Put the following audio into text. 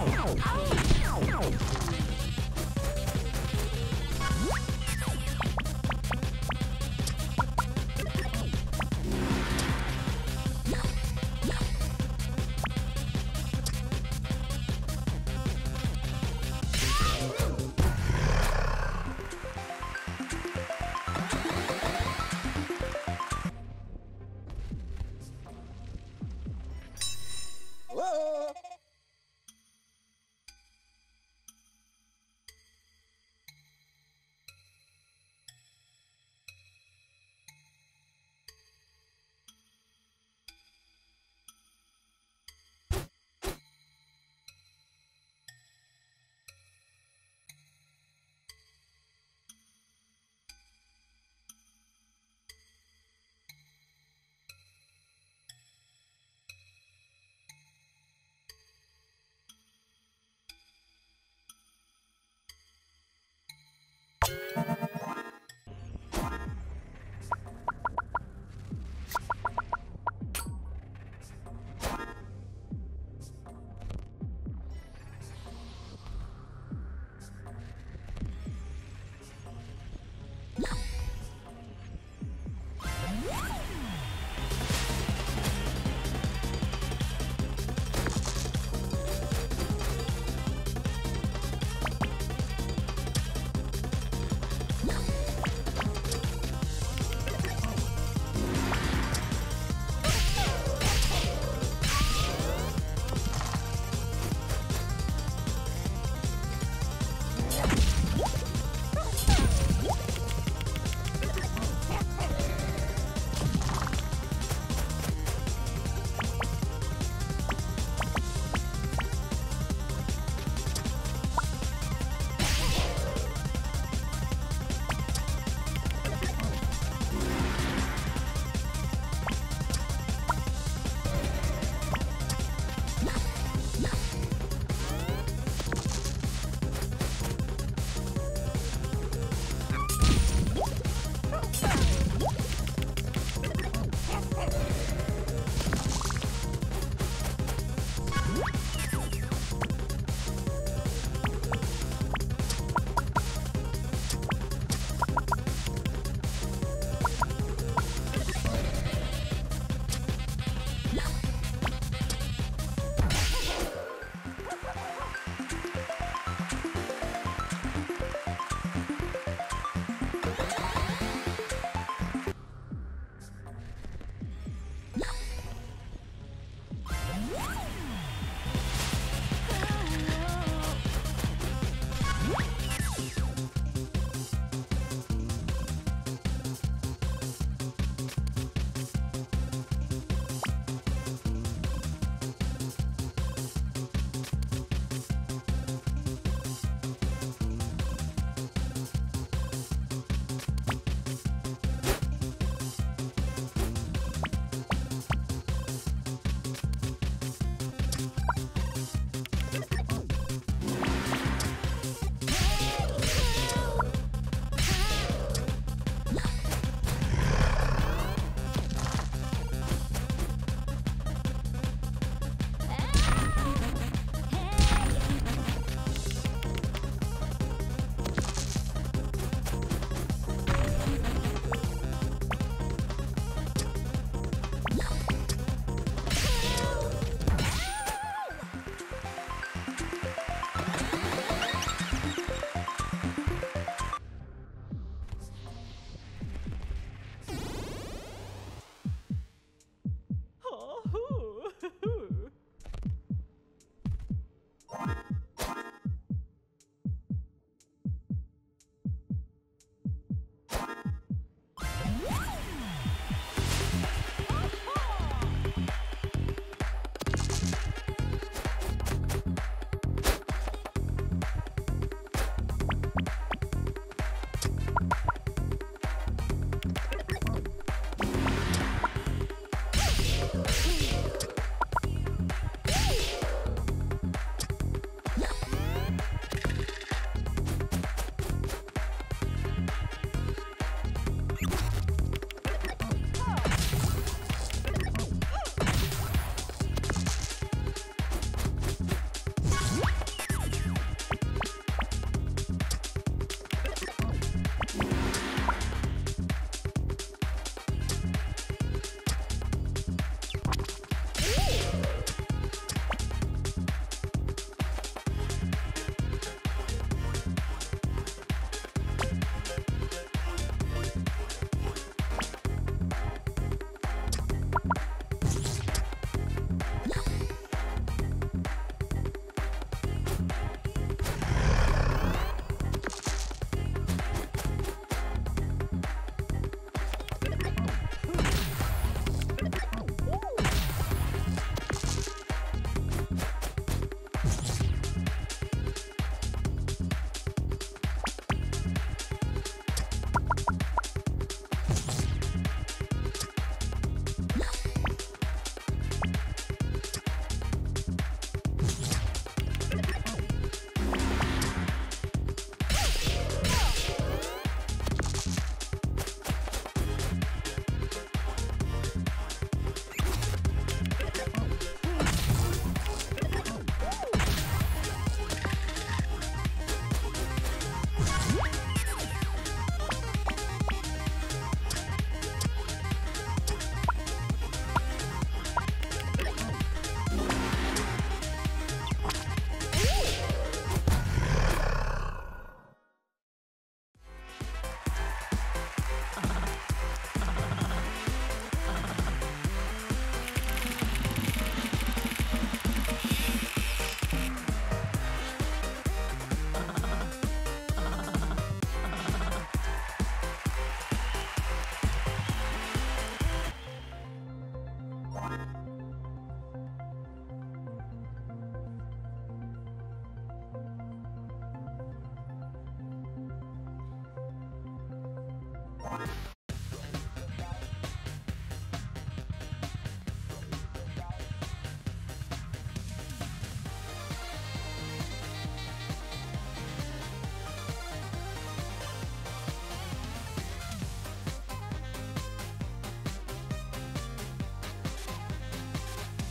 Ow! Ow!